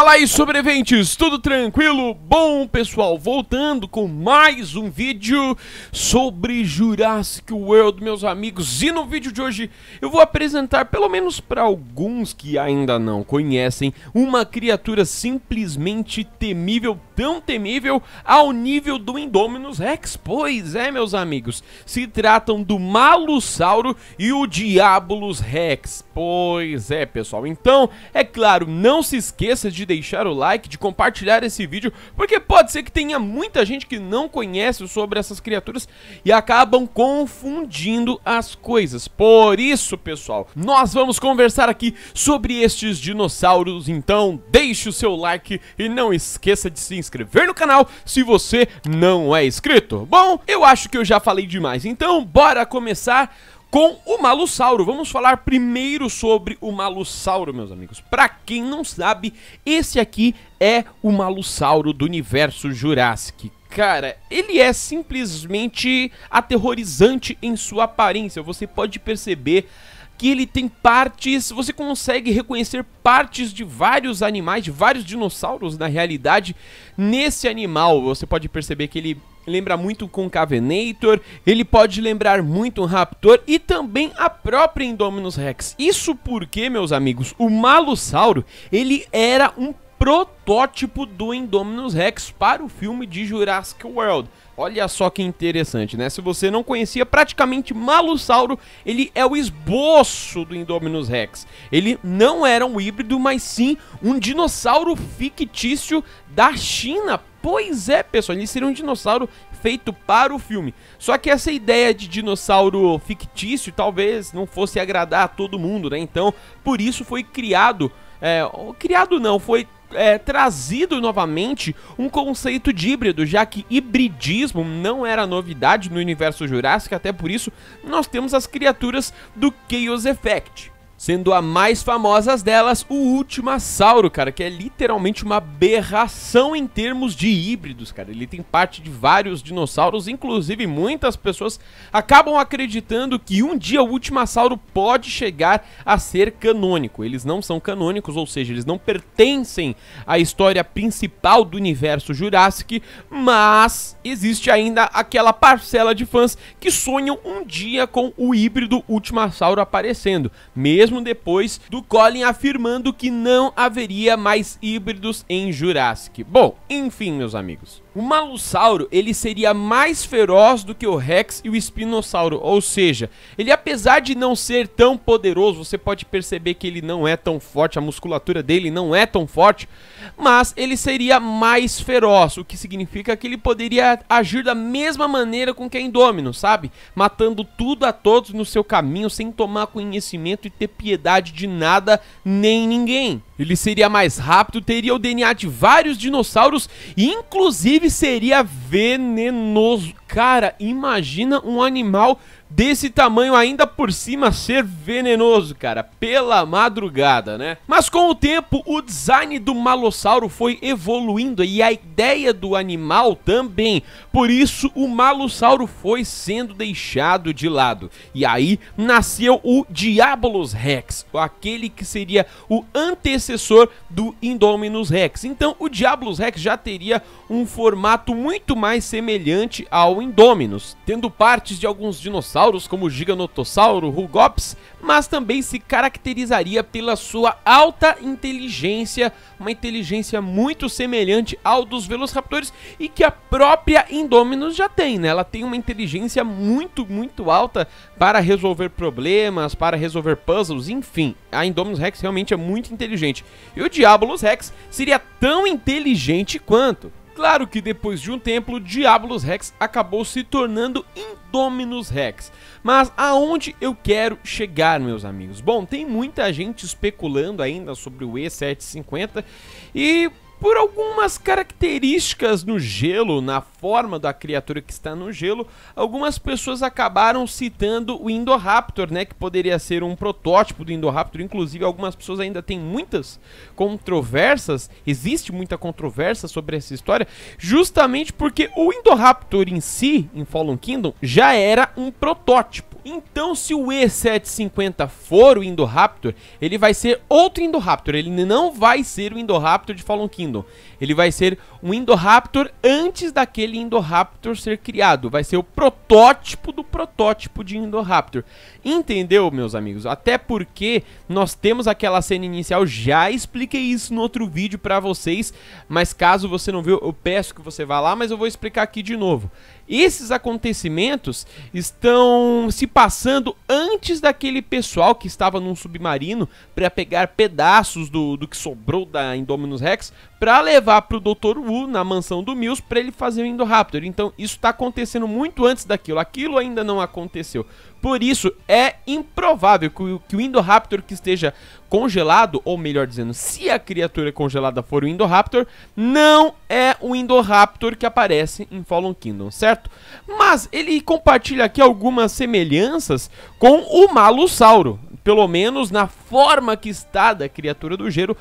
Fala aí sobreviventes, tudo tranquilo? Bom pessoal, voltando com mais um vídeo sobre Jurassic World, meus amigos. E no vídeo de hoje eu vou apresentar, pelo menos para alguns que ainda não conhecem Uma criatura simplesmente temível, tão temível ao nível do Indominus Rex. Pois é meus amigos, se tratam do Malussauro e o Diabolus Rex. Pois é pessoal, então é claro, não se esqueça de de deixar o like, de compartilhar esse vídeo, porque pode ser que tenha muita gente que não conhece sobre essas criaturas e acabam confundindo as coisas. Por isso, pessoal, nós vamos conversar aqui sobre estes dinossauros, então deixe o seu like e não esqueça de se inscrever no canal se você não é inscrito. Bom, eu acho que eu já falei demais, então bora começar com o Malussauro. Vamos falar primeiro sobre o Malussauro, meus amigos. Para quem não sabe, esse aqui é o Malussauro do universo Jurassic. Cara, ele é simplesmente aterrorizante em sua aparência. Você pode perceber que ele tem partes, você consegue reconhecer partes de vários animais, de vários dinossauros na realidade nesse animal. Você pode perceber que ele lembra muito com Cavenator, ele pode lembrar muito um Raptor e também a própria Indominus Rex. Isso porque, meus amigos, o Malussauro, ele era um protótipo do Indominus Rex para o filme de Jurassic World. Olha só que interessante, né? Se você não conhecia, praticamente Malussauro, ele é o esboço do Indominus Rex. Ele não era um híbrido, mas sim um dinossauro fictício da China. Pois é, pessoal, ele seria um dinossauro feito para o filme. Só que essa ideia de dinossauro fictício talvez não fosse agradar a todo mundo, né? Então, por isso foi criado, é, criado não, foi é, trazido novamente um conceito de híbrido, já que hibridismo não era novidade no universo Jurássico, até por isso nós temos as criaturas do Chaos Effect sendo a mais famosa delas o Ultimasauro, cara, que é literalmente uma aberração em termos de híbridos, cara. Ele tem parte de vários dinossauros, inclusive muitas pessoas acabam acreditando que um dia o Ultimasauro pode chegar a ser canônico. Eles não são canônicos, ou seja, eles não pertencem à história principal do universo Jurassic, mas existe ainda aquela parcela de fãs que sonham um dia com o híbrido Ultimasauro aparecendo, mesmo mesmo depois do Colin afirmando que não haveria mais híbridos em Jurassic. Bom, enfim, meus amigos. O Malussauro, ele seria mais feroz do que o Rex e o Espinossauro, ou seja, ele apesar de não ser tão poderoso, você pode perceber que ele não é tão forte, a musculatura dele não é tão forte, mas ele seria mais feroz, o que significa que ele poderia agir da mesma maneira com que a Indominus, sabe? Matando tudo a todos no seu caminho, sem tomar conhecimento e ter piedade de nada nem ninguém. Ele seria mais rápido, teria o DNA de vários dinossauros e inclusive seria venenoso. Cara, imagina um animal desse tamanho ainda por cima ser venenoso, cara, pela madrugada, né? Mas com o tempo, o design do Malossauro foi evoluindo e a ideia do animal também. Por isso, o Malossauro foi sendo deixado de lado. E aí nasceu o Diabolus Rex, aquele que seria o antecessor do Indominus Rex. Então, o Diabolus Rex já teria um formato muito mais semelhante ao Indominus, tendo partes de alguns dinossauros dinossauros como o Giganotossauro, Rugops, mas também se caracterizaria pela sua alta inteligência, uma inteligência muito semelhante ao dos Velociraptors e que a própria Indominus já tem, né? Ela tem uma inteligência muito, muito alta para resolver problemas, para resolver puzzles, enfim. A Indominus Rex realmente é muito inteligente. E o Diabolus Rex seria tão inteligente quanto. Claro que depois de um tempo, Diabolus Rex acabou se tornando Indominus Rex. Mas aonde eu quero chegar, meus amigos? Bom, tem muita gente especulando ainda sobre o E750 e por algumas características no gelo, na forma da criatura que está no gelo, algumas pessoas acabaram citando o Indoraptor, né, que poderia ser um protótipo do Indoraptor, inclusive algumas pessoas ainda têm muitas controvérsias, existe muita controvérsia sobre essa história, justamente porque o Indoraptor em si, em Fallen Kingdom, já era um protótipo. Então, se o E750 for o Indoraptor, ele vai ser outro Indoraptor. Ele não vai ser o Indoraptor de Fallen Kingdom. Ele vai ser um Indoraptor antes daquele Indoraptor ser criado. Vai ser o protótipo do protótipo de Indoraptor. Entendeu, meus amigos? Até porque nós temos aquela cena inicial, já expliquei isso no outro vídeo pra vocês, mas caso você não viu, eu peço que você vá lá, mas eu vou explicar aqui de novo. Esses acontecimentos estão se passando antes daquele pessoal que estava num submarino para pegar pedaços do, do que sobrou da Indominus Rex para levar para o Dr. Wu na mansão do Mills para ele fazer o Indoraptor. Então isso está acontecendo muito antes daquilo. Aquilo ainda não aconteceu. Por isso, é improvável que o, que o Indoraptor que esteja congelado, ou melhor dizendo, se a criatura congelada for o Indoraptor, não é o Indoraptor que aparece em Fallen Kingdom, certo? Mas ele compartilha aqui algumas semelhanças com o Malussauro, pelo menos na forma que está da criatura do gelo,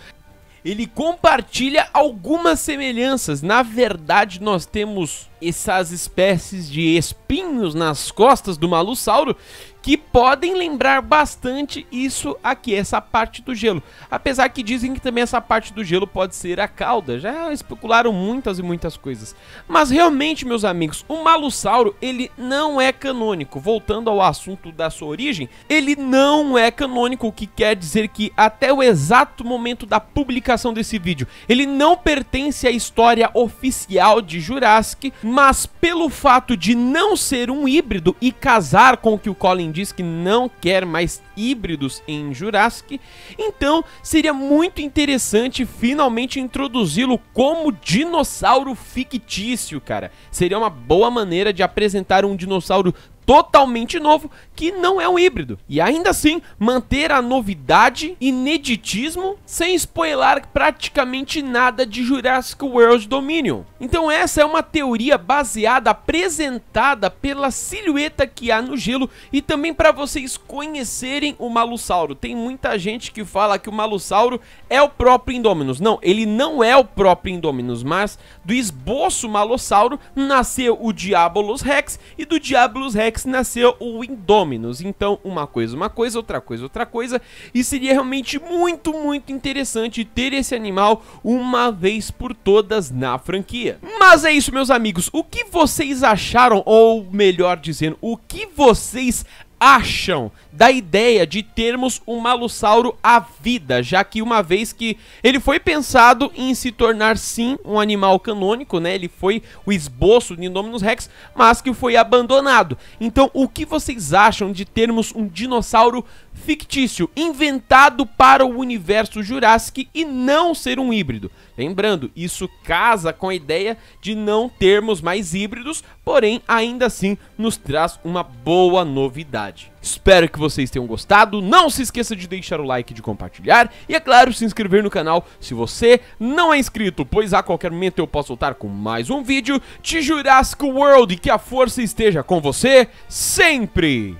ele compartilha algumas semelhanças. Na verdade, nós temos essas espécies de espinhos nas costas do Malussauro que podem lembrar bastante isso aqui, essa parte do gelo. Apesar que dizem que também essa parte do gelo pode ser a cauda, já especularam muitas e muitas coisas. Mas realmente, meus amigos, o Malussauro, ele não é canônico. Voltando ao assunto da sua origem, ele não é canônico, o que quer dizer que até o exato momento da publicação desse vídeo, ele não pertence à história oficial de Jurassic, mas pelo fato de não ser um híbrido e casar com o que o Colin diz que não quer mais híbridos em Jurassic, então seria muito interessante finalmente introduzi-lo como dinossauro fictício, cara. Seria uma boa maneira de apresentar um dinossauro totalmente novo que não é um híbrido. E ainda assim, manter a novidade, ineditismo, sem spoiler praticamente nada de Jurassic World Dominion. Então essa é uma teoria baseada, apresentada pela silhueta que há no gelo e também para vocês conhecerem o Malussauro. Tem muita gente que fala que o Malussauro é o próprio Indominus. Não, ele não é o próprio Indominus, mas do esboço Malossauro nasceu o Diabolus Rex e do Diabolus Rex nasceu o Indominus. Então, uma coisa, uma coisa, outra coisa, outra coisa. E seria realmente muito, muito interessante ter esse animal uma vez por todas na franquia. Mas é isso, meus amigos. O que vocês acharam, ou melhor dizendo, o que vocês acham da ideia de termos um Malussauro à vida, já que uma vez que ele foi pensado em se tornar sim um animal canônico, né? Ele foi o esboço de Indominus Rex, mas que foi abandonado. Então, o que vocês acham de termos um dinossauro fictício, inventado para o universo Jurassic e não ser um híbrido? Lembrando, isso casa com a ideia de não termos mais híbridos, porém ainda assim nos traz uma boa novidade. Espero que vocês tenham gostado, não se esqueça de deixar o like, de compartilhar e é claro, se inscrever no canal se você não é inscrito, pois a qualquer momento eu posso voltar com mais um vídeo. De Jurassic World e que a força esteja com você sempre!